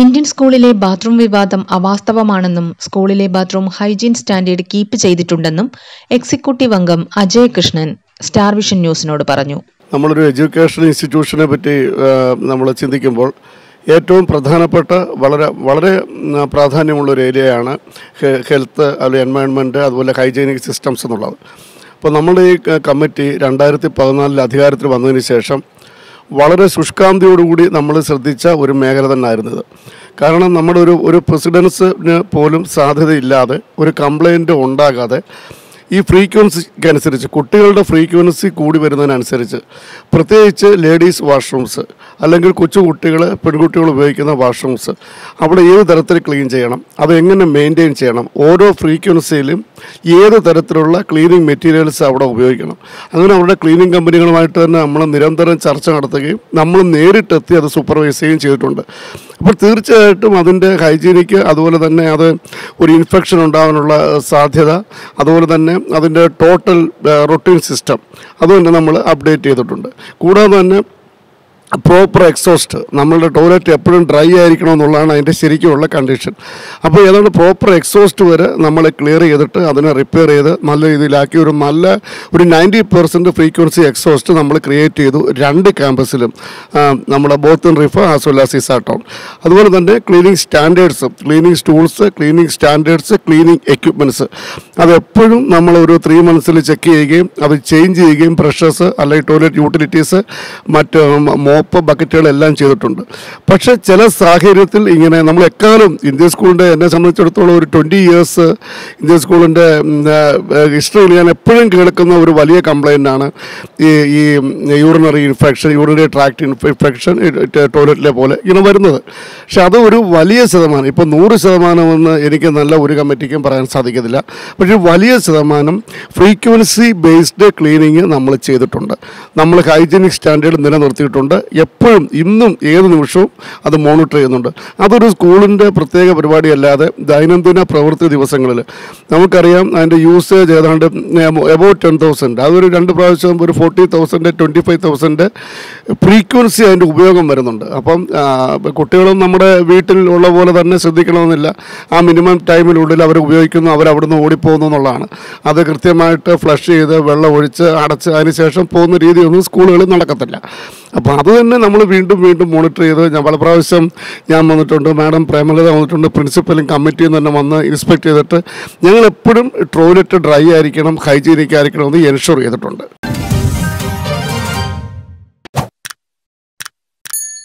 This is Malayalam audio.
ഇന്ത്യൻ സ്കൂളിലെ ബാത്റൂം വിവാദം അവാസ്തവമാണെന്നും സ്കൂളിലെ ബാത്റൂം ഹൈജീൻ സ്റ്റാൻഡേർഡ് കീപ്പ് ചെയ്തിട്ടുണ്ടെന്നും എക്സിക്യൂട്ടീവ് അംഗം അജയ് കൃഷ്ണൻ സ്റ്റാർ വിഷൻ ന്യൂസിനോട് പറഞ്ഞു. നമ്മളൊരു എഡ്യൂക്കേഷൻ ഇൻസ്റ്റിറ്റ്യൂഷനെ പറ്റി നമ്മൾ ചിന്തിക്കുമ്പോൾ ഏറ്റവും പ്രധാനപ്പെട്ട വളരെ വളരെ പ്രാധാന്യമുള്ള ഒരു ഏരിയയാണ് ഹെൽത്ത് അല്ലെങ്കിൽ എൻവയൺമെന്റ് അതുപോലെ ഹൈജീനിക് സിസ്റ്റംസ് എന്നുള്ളത്. അപ്പോൾ നമ്മുടെ ഈ കമ്മിറ്റി രണ്ടായിരത്തി പതിനാലിൽ അധികാരത്തിൽ വന്നതിന് ശേഷം വളരെ ശുഷ്കാന്തിയോടുകൂടി നമ്മൾ ശ്രദ്ധിച്ച ഒരു മേഖല തന്നെ ആയിരുന്നത് കാരണം നമ്മുടെ ഒരു ഒരു പ്രസിഡൻസിന് പോലും സാധ്യതയില്ലാതെ ഒരു കംപ്ലൈന്റ് ഉണ്ടാകാതെ ഈ ഫ്രീക്വൻസിക്ക് അനുസരിച്ച് കുട്ടികളുടെ ഫ്രീക്വൻസി കൂടി വരുന്നതിനനുസരിച്ച് പ്രത്യേകിച്ച് ലേഡീസ് വാഷ്റൂംസ് അല്ലെങ്കിൽ കൊച്ചു കുട്ടികൾ പെൺകുട്ടികൾ ഉപയോഗിക്കുന്ന വാഷ്റൂംസ് അവിടെ ഏത് തരത്തിൽ ക്ലീൻ ചെയ്യണം അത് എങ്ങനെ മെയിന്റെയിൻ ചെയ്യണം ഓരോ ഫ്രീക്വൻസിയിലും ഏത് തരത്തിലുള്ള ക്ലീനിങ് മെറ്റീരിയൽസ് അവിടെ ഉപയോഗിക്കണം. അങ്ങനെ അവരുടെ ക്ലീനിങ് കമ്പനികളുമായിട്ട് തന്നെ നമ്മൾ നിരന്തരം ചർച്ച നടത്തുകയും നമ്മൾ നേരിട്ടെത്തി അത് സൂപ്പർവൈസ് ചെയ്യുകയും ചെയ്തിട്ടുണ്ട്. അപ്പോൾ തീർച്ചയായിട്ടും അതിന്റെ ഹൈജീനിക്ക് അതുപോലെ തന്നെ അത് ഒരു ഇൻഫെക്ഷൻ ഉണ്ടാകാനുള്ള സാധ്യത അതുപോലെ തന്നെ അതിന്റെ ടോട്ടൽ റൊട്ടീൻ സിസ്റ്റം അതുതന്നെ നമ്മൾ അപ്ഡേറ്റ് ചെയ്തിട്ടുണ്ട്. കൂടാതെ തന്നെ പ്രോപ്പർ എക്സോസ്റ്റ് നമ്മളുടെ ടോയ്ലറ്റ് എപ്പോഴും ഡ്രൈ ആയിരിക്കണം എന്നുള്ളതാണ് അതിന്റെ ശരിക്കുമുള്ള കണ്ടീഷൻ അപ്പോൾ ഏതാണ്ട് പ്രോപ്പർ എക്സോസ്റ്റ് വരെ നമ്മൾ ക്ലിയർ ചെയ്തിട്ട് അതിനെ റിപ്പയർ ചെയ്ത് നല്ല രീതിയിലാക്കി ഒരു നല്ല ഒരു നയന്റി പെർസെന്റ് ഫ്രീക്വൻസി എക്സോസ്റ്റ് നമ്മൾ ക്രിയേറ്റ് ചെയ്തു രണ്ട് ക്യാമ്പസിലും നമ്മുടെ ബോത്ത് റിഫ് ആസ് വെൽ ആസ് ടൗൺ അതുപോലെ തന്നെ cleaning standards cleaning tools cleaning standards cleaning equipments അതെപ്പോഴും നമ്മൾ ഒരു ത്രീ മന്ത്സിൽ ചെക്ക് ചെയ്യുകയും അത് ചേഞ്ച് ചെയ്യുകയും പ്രഷേഴ്സ് അല്ലെങ്കിൽ ടോയ്ലറ്റ് യൂട്ടിലിറ്റീസ് മറ്റ് മോപ്പ് ബക്കറ്റുകളെല്ലാം ചെയ്തിട്ടുണ്ട്. പക്ഷേ ചില സാഹചര്യത്തിൽ ഇങ്ങനെ നമ്മൾ എക്കാലം ഇന്ത്യൻ സ്കൂളിന്റെ എന്നെ സംബന്ധിച്ചിടത്തോളം ഒരു ട്വന്റി ഇയേഴ്സ് ഇന്ത്യൻ സ്കൂളിന്റെ ഹിസ്റ്ററിയിൽ ഞാൻ എപ്പോഴും കേൾക്കുന്ന ഒരു വലിയ കംപ്ലയിന്റാണ് ഈ ഈ urinary infection urinary tract infection ടോയ്ലറ്റിലെ പോലെ ഇങ്ങനെ വരുന്നത്. പക്ഷെ അത് ഒരു വലിയ ശതമാനം ഇപ്പോൾ നൂറ് ശതമാനമെന്ന് എനിക്ക് നല്ല ഒരു കമ്മിറ്റിക്കും പറയാൻ സാധിക്കത്തില്ല. പക്ഷേ വലിയ ശതമാനം ഫ്രീക്വൻസി ബേസ്ഡ് ക്ലീനിങ് നമ്മൾ ചെയ്തിട്ടുണ്ട്. നമ്മൾ ഹൈജീനിക് സ്റ്റാൻഡേർഡ് നിലനിർത്തിയിട്ടുണ്ട്. എപ്പോഴും ഇന്നും ഏത് നിമിഷവും അത് മോണിറ്റർ ചെയ്യുന്നുണ്ട്. അതൊരു സ്കൂളിന്റെ പ്രത്യേക പരിപാടിയല്ലാതെ ദൈനംദിന പ്രവൃത്തി ദിവസങ്ങളിൽ. നമുക്കറിയാം അതിന്റെ യൂസേജ് ഏതാണ്ട് എബൌട്ട് ടെൻ തൗസൻഡ് അതൊരു രണ്ട് പ്രാവശ്യം ഒരു forty thousand twenty five thousand frequency അതിന്റെ ഉപയോഗം വരുന്നുണ്ട്. അപ്പം കുട്ടികളും നമ്മുടെ വീട്ടിൽ ഉള്ള പോലെ തന്നെ ശ്രദ്ധിക്കണമെന്നില്ല. ആ മിനിമം ടൈമിനുള്ളിൽ അവർ ഉപയോഗിക്കുന്നു അവർ അവിടുന്ന് ഓടിപ്പോകുന്നു എന്നുള്ളതാണ്. അത് കൃത്യമായിട്ട് ഫ്ലഷ് ചെയ്ത് വെള്ളം ഒഴിച്ച് അടച്ച് അതിന് ശേഷം പോകുന്ന രീതിയൊന്നും സ്കൂളുകളിൽ നടക്കത്തില്ല. അപ്പോൾ അത് തന്നെ നമ്മൾ വീണ്ടും വീണ്ടും മോണിറ്റർ ചെയ്ത് ഞാൻ പല പ്രാവശ്യം ഞാൻ വന്നിട്ടുണ്ട് മാഡം പ്രേമലത വന്നിട്ടുണ്ട് പ്രിൻസിപ്പലും കമ്മിറ്റിയും തന്നെ വന്ന് ഇൻസ്പെക്ട് ചെയ്തിട്ട് ഞങ്ങൾ എപ്പോഴും ടോയ്ലറ്റ് ഡ്രൈ ആയിരിക്കണം ഹൈജീനിക് ആയിരിക്കണം എന്ന് എൻഷുർ ചെയ്തിട്ടുണ്ട്.